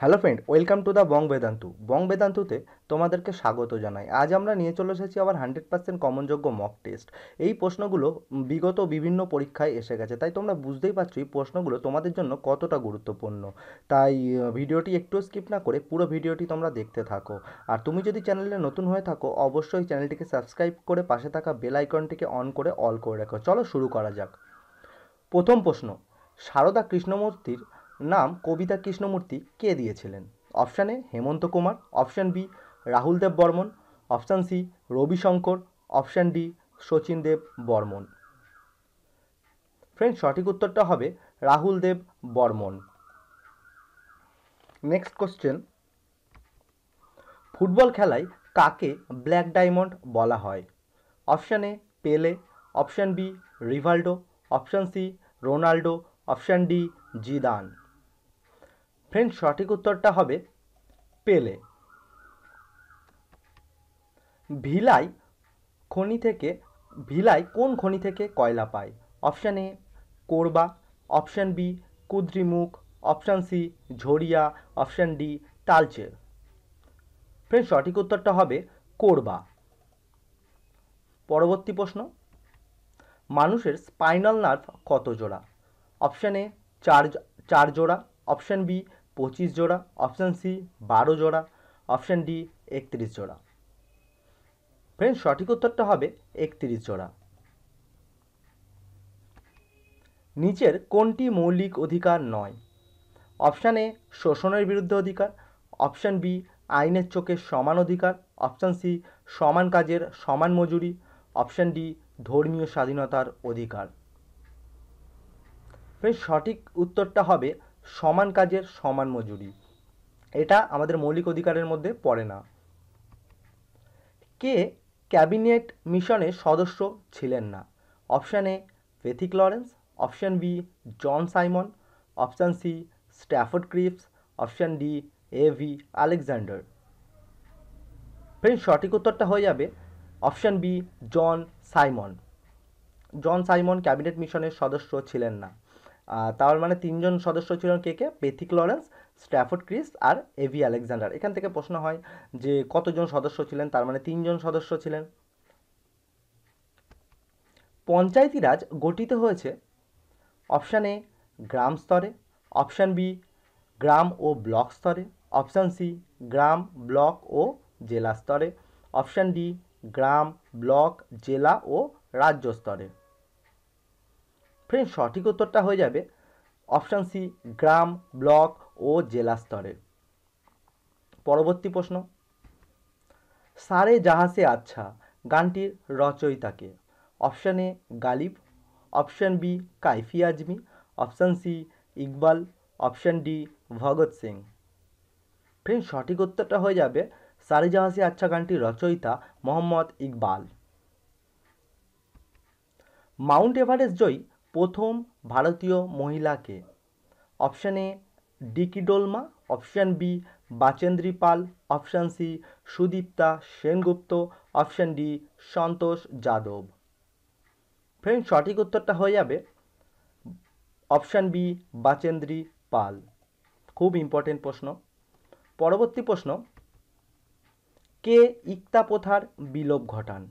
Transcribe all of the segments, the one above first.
Hello friend welcome to the Bong Vedantu Bong বেদান্তুতে তোমাদেরকে স্বাগত জানাই। আজ আমরা নিয়ে চলে এসেছি আবার হান্ড্রেড পার্সেন্ট কমনযোগ্য মক টেস্ট এই প্রশ্নগুলো বিগত বিভিন্ন পরীক্ষায় এসে গেছে। তাই তোমরা বুঝতেই পারছ এই প্রশ্নগুলো তোমাদের জন্য কতটা গুরুত্বপূর্ণ। তাই ভিডিওটি একটু স্কিপ না করে পুরো ভিডিওটি তোমরা দেখতে থাকো। আর তুমি যদি চ্যানেলে নতুন হয়ে থাকো, অবশ্যই চ্যানেলটিকে সাবস্ক্রাইব করে পাশে থাকা বেল আইকনটিকে অন করে অল করে রাখো। চলো শুরু করা যাক। প্রথম প্রশ্ন, সারদা কৃষ্ণমূর্তির নাম কবিতা কৃষ্ণমূর্তি কে দিয়েছিলেন? Option A Hemant Kumar, option B Rahul Dev Burman, option C Ravi Shankar option D Sachin Dev Burman. Friend সঠিক উত্তরটা হবে Rahul Dev Burman. Next question football খেলায় কাকে ব্ল্যাক ডায়মন্ড বলা হয়? Option A Pele, option B Rivaldo, option C Ronaldo, option D Zidane. Friend সঠিক উত্তরটা হবে পেলে। ভিলাই খনি থেকে, ভিলাই কোন খনি থেকে কয়লা পায়? Option A Korba. Option B Kudremukh. Option C Jharia. Option D Talcher. Friend সঠিক উত্তরটা হবে কোরবা। পরবর্তী প্রশ্ন। মানুষের স্পাইনাল নার্ভ কত জোড়া? অপশান এ চার চার জোড়া। অপশান বি পঁচিশ জোড়া অপশান সি বারো জোড়া অপশান ডি একত্রিশ জোড়া। ফ্রেন্ড সঠিক উত্তরটা হবে একত্রিশ জোড়া। নিচের কোনটি মৌলিক অধিকার নয়? অপশান এ শোষণের বিরুদ্ধে অধিকার। অপশান বি আইনের চোখে সমান অধিকার। অপশান সি সমান কাজের সমান মজুরি। অপশান ডি ধর্মীয় স্বাধীনতার অধিকার। ফ্রেন্ড সঠিক উত্তরটা হবে সমান কাজের সমান মজুরি। এটা আমাদের মৌলিক অধিকারের মধ্যে পড়ে না। কে ক্যাবিনেট মিশনের সদস্য ছিলেন না? Option A, Pethick Lawrence, option B, John Simon, option C, Stafford Cripps, option D, A V Alexander. Friend সঠিক উত্তরটা হয়ে যাবে option B, John Simon. John Simon cabinet মিশনের সদস্য ছিলেন না। তার মানে তিনজন সদস্য ছিলেন কে কে? পেথিক লরেন্স, স্ট্যাফোর্ড ক্রিস আর এভি আলেকজান্ডার। এখান থেকে প্রশ্ন হয় যে কতজন সদস্য ছিলেন? তার মানে তিনজন সদস্য ছিলেন। পঞ্চায়েতি রাজ গঠিত হয়েছে অপশান এ গ্রাম স্তরে, অপশান বি গ্রাম ও ব্লক স্তরে, অপশান সি গ্রাম, ব্লক ও জেলা স্তরে, অপশান ডি গ্রাম, ব্লক, জেলা ও রাজ্য স্তরে। ফ্রেন্ড সঠিক উত্তরটা হয়ে যাবে অপশান সি গ্রাম ব্লক ও জেলা স্তরে। পরবর্তী প্রশ্ন। সারে জাহাসে আচ্ছা গানটির রচয়িতাকে। Option A Ghalib. Option B Kaifi Azmi. Option C Iqbal. Option D Bhagat Singh. Friend সঠিক উত্তরটা হয়ে যাবে সারে জাহাসে আচ্ছা গানটির রচয়িতা মোহাম্মদ ইকবাল। মাউন্ট এভারেস্ট জয়ী প্রথম ভারতীয় মহিলাকে। Option A Dicky Dolma option B Bachendri Pal option C Sudipta Sengupta option D Santosh Yadav friend সঠিক উত্তরটা হয়ে যাবে। অপশান বি বাচেন্দ্রী পাল খুব ইম্পর্টেন্ট প্রশ্ন। পরবর্তী প্রশ্ন, কে ইক্তা প্রথার বিলোপ ঘটান?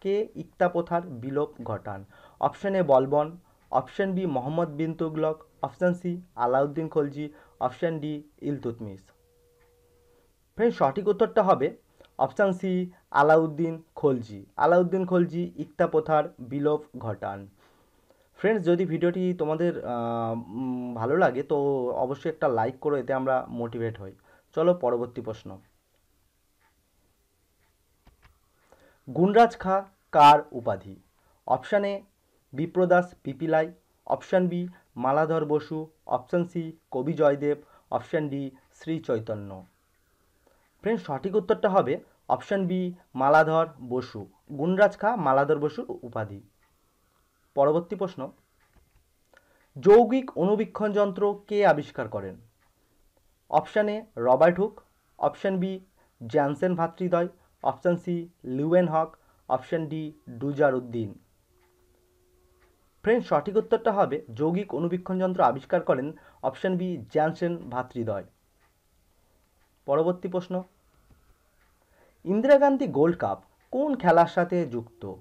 কে ইক্তা প্রথার বিলোপ ঘটান? Option A Balban. Option B, Mohammad bin Tughlaq, option C, Alauddin Khalji, option D Iltutmish friend সঠিক উত্তরটা হবে অপশান সি, আলাউদ্দিন খলজি। আলাউদ্দিন খলজি, ইক্তা প্রথার বিলোপ ঘটান। ফ্রেন্ডস যদি ভিডিওটি তোমাদের ভালো লাগে, তো অবশ্যই একটা লাইক করো, এতে আমরা মোটিভেট হই। চলো পরবর্তী প্রশ্ন। গুণরাজ খা, কার উপাধি? Option Bipradas Pipilai option B Maladhar Basu, option C কবি Jayadev, option D Shri Chaitanya. Friend সঠিক উত্তরটা হবে অপশান বি মালাধর বসু, গুণরাজ খা মালাধর বসুর উপাধি। পরবর্তী প্রশ্ন, যৌগিক অণুবীক্ষণ যন্ত্র কে আবিষ্কার করেন? Option A Robert Hooke, option B Janssen ভাতৃদ্বয়, option C Leeuwenhoek, option D ডুজার উদ্দিন ফ্রেন্ড সঠিক উত্তরটা হবে যৌগিক অণুবীক্ষণ যন্ত্র আবিষ্কার করেন অপশান বি জ্যানসেন ভাতৃদ্বয়। পরবর্তী প্রশ্ন। ইন্দিরা গান্ধী গোল্ড কাপ কোন খেলার সাথে যুক্ত?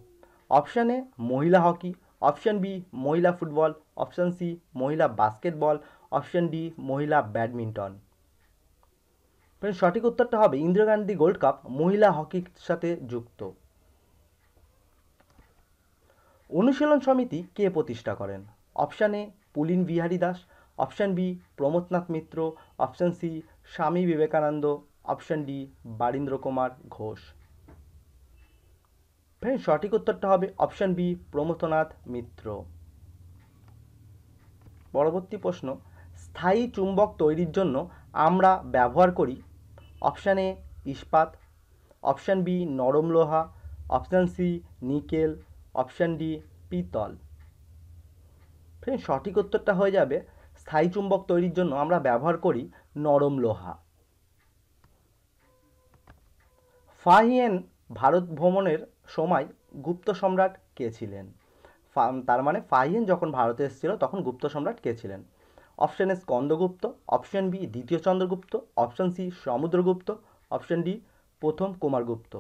অপশান এ মহিলা হকি, অপশান বি মহিলা ফুটবল, অপশান সি মহিলা বাস্কেটবল, অপশান ডি মহিলা ব্যাডমিন্টন। ফ্রেন্ড সঠিক উত্তরটা হবে ইন্দিরা গান্ধী গোল্ড কাপ মহিলা হকির সাথে যুক্ত। অনুশীলন সমিতি কে প্রতিষ্ঠা করেন? Option A, Pulin Bihari Das. Option B Pramathanath Mitra. Option C, Swami Vivekananda. Option D, Barindra Kumar Ghosh. Friend সঠিক উত্তরটা হবে অপশান বি প্রমথনাথ মিত্র। পরবর্তী প্রশ্ন, স্থায়ী চুম্বক তৈরির জন্য আমরা ব্যবহার করি? অপশান এ, ইস্পাত। অপশান বি, নরম লোহা। Option C, nickel. Option D, পিতল। ফ্রেন্ড সঠিক উত্তরটা হয়ে যাবে, স্থায়ী চুম্বক তৈরির জন্য আমরা ব্যবহার করি নরম লোহা। ফাহিয়েন ভারত ভ্রমণের সময় গুপ্ত সম্রাট কে ছিলেন? তার মানে ফাহিয়েন যখন ভারতে এসেছিল, তখন গুপ্ত সম্রাট কে ছিলেন? Option A Skandagupta, option B দ্বিতীয় Chandragupta, option C Samudragupta, option D প্রথম কুমারগুপ্ত।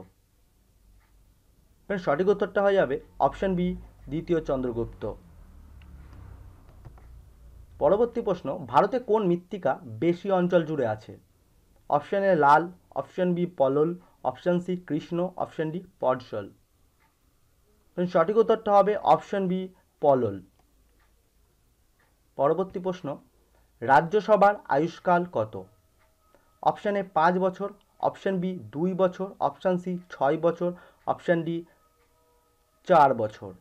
সঠিক উত্তরটা হয়ে যাবে অপশান বি, দ্বিতীয় চন্দ্রগুপ্ত। পরবর্তী প্রশ্ন, ভারতে কোন মৃত্তিকা বেশি অঞ্চল জুড়ে আছে? অপশান এ লাল, অপশান বি পলল, অপশান সি কৃষ্ণ, অপশান ডি পডসল সঠিক উত্তরটা হবে অপশান বি, পলল। পরবর্তী প্রশ্ন, রাজ্যসভার আয়ুষ্কাল কত? অপশান এ পাঁচ বছর, অপশান বি দুই বছর, অপশান সি ছয় বছর, অপশান ডি চার বছর।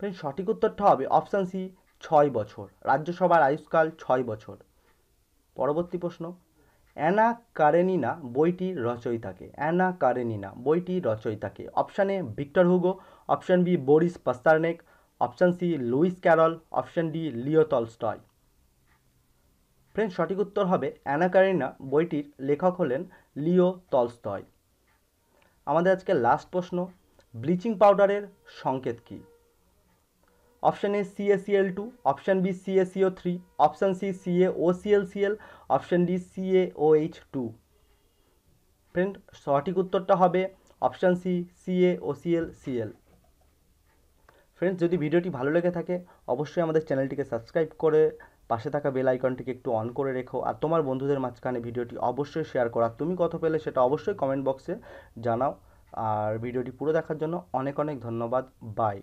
ফ্রেন্ড সঠিক উত্তরটা হবে অপশান সি ছয় বছর। রাজ্যসভার আয়ুষ্কাল ছয় বছর। পরবর্তী প্রশ্ন, অ্যানা কারেনিনা বইটির রচয়িতাকে অ্যানা কারেনিনা বইটির রচয়িতাকে option A Victor Hugo. Option B Boris Pasternak. Option C Lewis Carroll. Option D Leo Tolstoy. Friend সঠিক উত্তর হবে অ্যানা কারেনিনা বইটির লেখক হলেন লিও টলস্টয়। আমাদের আজকে লাস্ট প্রশ্ন ব্লিচিং পাউডারের সংকেত কী? Option A C A C L two option B C A C O three option C C A O C L C L option D C A H two friend সঠিক উত্তরটা হবে option C C A O C L C L friends যদি ভিডিওটি ভালো লেগে থাকে, অবশ্যই আমাদের চ্যানেলটিকে সাবস্ক্রাইব করে পাশে থাকা বেল আইকনটিকে একটু অন করে রেখো আর তোমার বন্ধুদের মাঝখানে ভিডিওটি অবশ্যই শেয়ার করা। তুমি কত পেলে সেটা অবশ্যই কমেন্ট বক্সে জানাও। আর ভিডিওটি পুরো দেখার জন্য অনেক অনেক ধন্যবাদ। বাই